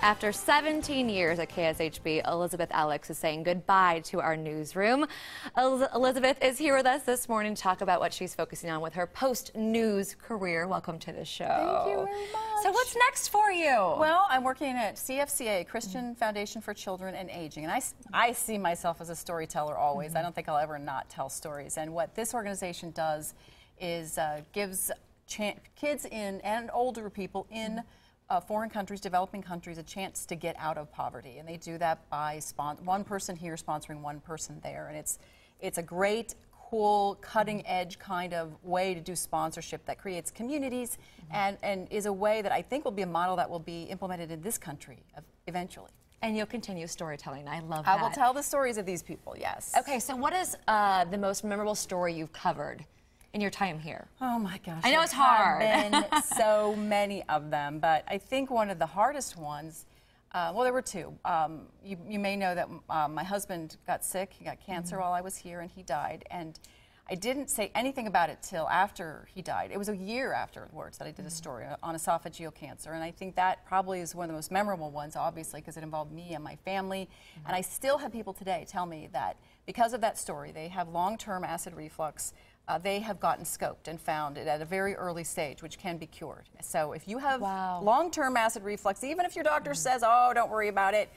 After 17 years at KSHB, Elizabeth Alex is saying goodbye to our newsroom. El- Elizabeth is here with us this morning to talk about what she's focusing on with her post news career. Welcome to the show. Thank you very much. So, what's next for you? Well, I'm working at CFCA, Christian Foundation for Children and Aging, and I, I see myself as a storyteller always. I don't think I'll ever not tell stories. And what this organization does is uh, gives kids in and older people in uh, foreign countries, developing countries, a chance to get out of poverty, and they do that by one person here sponsoring one person there, and it's it's a great cool, cutting edge kind of way to do sponsorship that creates communities and, and is a way that I think will be a model that will be implemented in this country eventually. and you'll continue storytelling. I love that. I will tell the stories of these people, yes. Okay, so what is uh, the most memorable story you've covered in your time here? Oh my gosh. I know it's hard. have been so many of them, but I think one of the hardest ones, uh, well, there were two. Um, you, you may know that uh, my husband got sick. He got cancer Mm-hmm. while I was here, and he died. And I didn't say anything about it till after he died. It was a year afterwards that I did a story on esophageal cancer, and I think that probably is one of the most memorable ones, obviously, because it involved me and my family. And I still have people today tell me that because of that story, they have long-term acid reflux. Uh, they have gotten scoped and found it at a very early stage, which can be cured. So if you have Wow. long-term acid reflux, even if your doctor says, "Oh, don't worry about it,"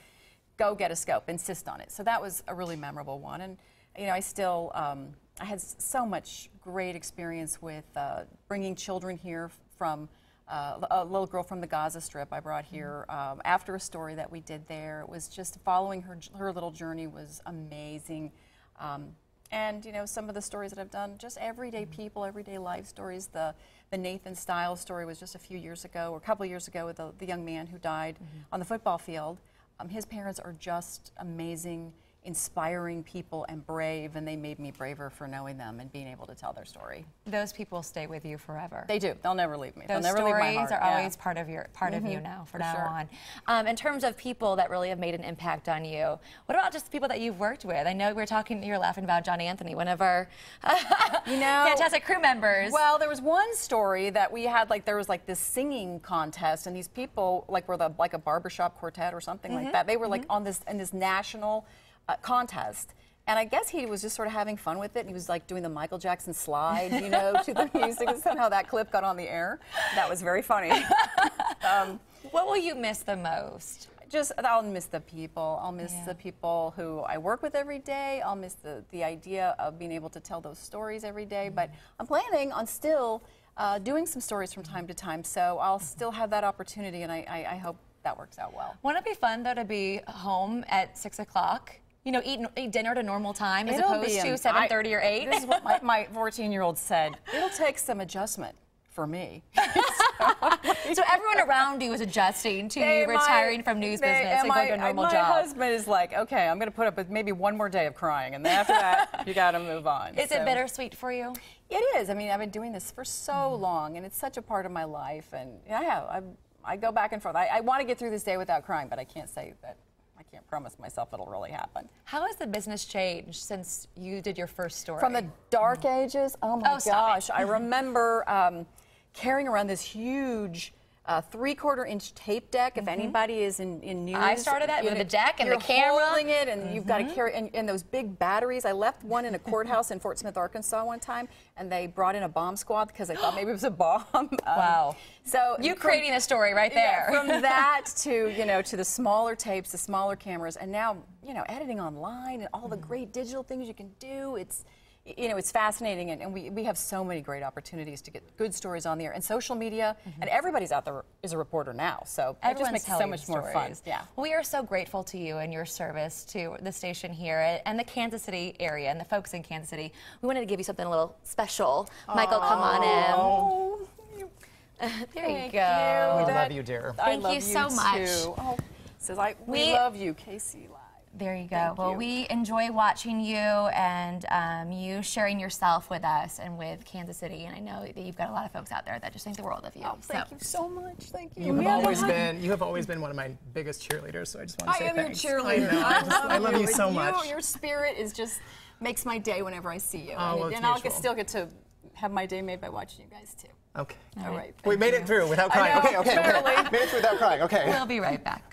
go get a scope, insist on it. So that was a really memorable one. And, you know, I still, um, I had so much great experience with uh, bringing children here from uh, a little girl from the Gaza Strip I brought here um, after a story that we did there. It was just following her, her little journey was amazing. Um, and you know some of the stories that I've done, just everyday people, everyday life stories. The the Nathan Stiles story was just a few years ago, or a couple of years ago, with the, the young man who died on the football field. Um, his parents are just amazing, inspiring people and brave, and they made me braver for knowing them and being able to tell their story. Those people stay with you forever. They do. They'll never leave me. Those They'll never leave my stories heart. are yeah. Mm-hmm. always part of your part of you now, for from now sure. on. Um, in terms of people that really have made an impact on you, what about just the people that you've worked with? I know we are talking, you were laughing about John Anthony, one of our You know- fantastic crew members. Well, there was one story that we had like there was like this singing contest, and these people like were the like a barbershop quartet or something Mm-hmm. like that. They were like on this in this national uh, contest. And I guess he was just sort of having fun with it. He was like doing the Michael Jackson slide, you know, to the music. And somehow that clip got on the air. That was very funny. what will you miss the most? just I'll miss the people. I'll miss Yeah. the people who I work with every day. I'll miss the, the idea of being able to tell those stories every day. But I'm planning on still uh, doing some stories from time to time. So I'll still have that opportunity, and I, I, I hope that works out well. Wouldn't it be fun though to be home at six o'clock? You know, eat, eat dinner at a normal time as It'll opposed to an- seven thirty or eight. This is what my, my 14 year old said. It'll take some adjustment for me. so everyone around you is adjusting to Hey, you my- retiring from news they- business and my, going to a normal my job. husband is like, okay, I'm going to put up with maybe one more day of crying, and then after that, you got to move on. Is So- it bittersweet for you? It is. I mean, I've been doing this for so Mm-hmm. long, and it's such a part of my life. And yeah, I, I go back and forth. I, I want to get through this day without crying, but I can't say that. I can't promise myself it'll really happen. How has the business changed since you did your first story? From the dark ages, oh my Oh, gosh! I remember um, carrying around this huge. Uh, three-quarter inch tape deck. If anybody is in, in news, Mm-hmm. I started that with the deck and the camera. Mm-hmm. holding it, and you've got to carry and, and those big batteries. I left one in a courthouse in Fort Smith, Arkansas, one time, and they brought in a bomb squad because they thought maybe it was a bomb. Um, Wow. So you from- creating a story right there. yeah, from that to you know to the smaller tapes, the smaller cameras, and now you know editing online and all the great digital things you can do. It's you know it's fascinating, and, and we, we have so many great opportunities to get good stories on the air and social media, mm-hmm. and everybody's out there is a reporter now, so it just Everyone's makes it so telling much more fun. stories. Yeah. We are so grateful to you and your service to the station here and the Kansas City area and the folks in Kansas City. We wanted to give you something a little special. Michael, come on Oh, in. there you thank go. you. We love you, dear. I Thank love you so much. Too. Oh, says I we, We- love you, KC Live. There you go. Thank well, you. we enjoy watching you and um, you sharing yourself with us and with Kansas City. And I know that you've got a lot of folks out there that just think the world of you. Oh, thank so. you so much. Thank you. You have Yeah, always been you have always been one of my biggest cheerleaders, so I just want to I say am thanks. your cheerleader. I know. I, just, I love you so And much. Your spirit is just makes my day whenever I see you. Oh, and well, and I'll get, still get to have my day made by watching you guys too. Okay. All right. We made you. it through without crying. know, okay, okay, okay. Made it through without crying. Okay. We'll be right back.